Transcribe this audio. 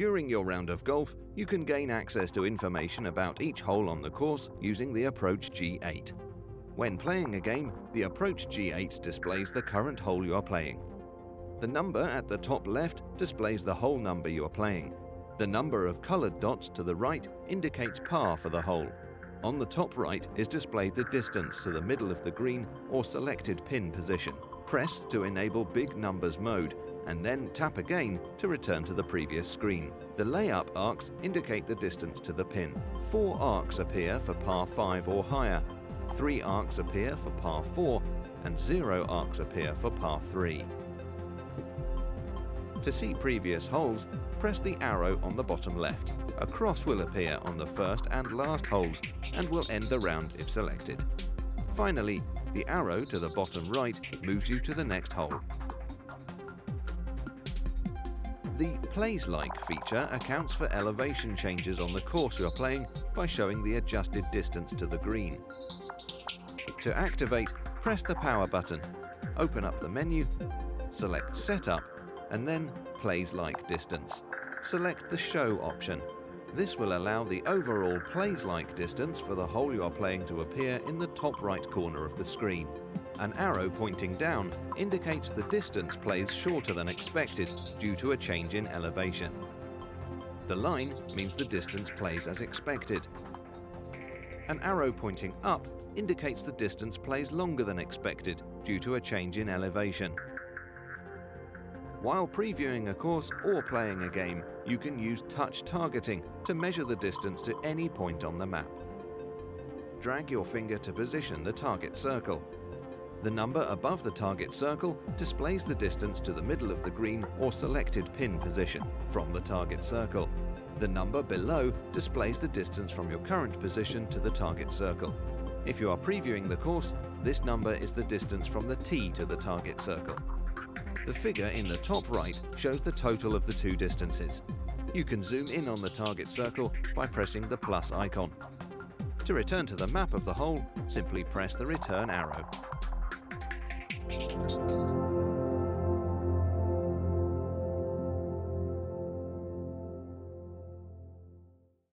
During your round of golf, you can gain access to information about each hole on the course using the Approach G8. When playing a game, the Approach G8 displays the current hole you are playing. The number at the top left displays the hole number you are playing. The number of colored dots to the right indicates par for the hole. On the top right is displayed the distance to the middle of the green or selected pin position. Press to enable big numbers mode and then tap again to return to the previous screen. The layup arcs indicate the distance to the pin. Four arcs appear for par 5 or higher, three arcs appear for par 4 and zero arcs appear for par 3. To see previous holes, press the arrow on the bottom left. A cross will appear on the first and last holes and will end the round if selected. Finally, the arrow to the bottom right moves you to the next hole. The Plays Like feature accounts for elevation changes on the course you're playing by showing the adjusted distance to the green. To activate, press the power button, open up the menu, select Setup, and then Plays Like distance. Select the Show option. This will allow the overall Plays Like distance for the hole you are playing to appear in the top right corner of the screen. An arrow pointing down indicates the distance plays shorter than expected due to a change in elevation. The line means the distance plays as expected. An arrow pointing up indicates the distance plays longer than expected due to a change in elevation. While previewing a course or playing a game, you can use touch targeting to measure the distance to any point on the map. Drag your finger to position the target circle. The number above the target circle displays the distance to the middle of the green or selected pin position from the target circle. The number below displays the distance from your current position to the target circle. If you are previewing the course, this number is the distance from the tee to the target circle. The figure in the top right shows the total of the two distances. You can zoom in on the target circle by pressing the plus icon. To return to the map of the hole, simply press the return arrow.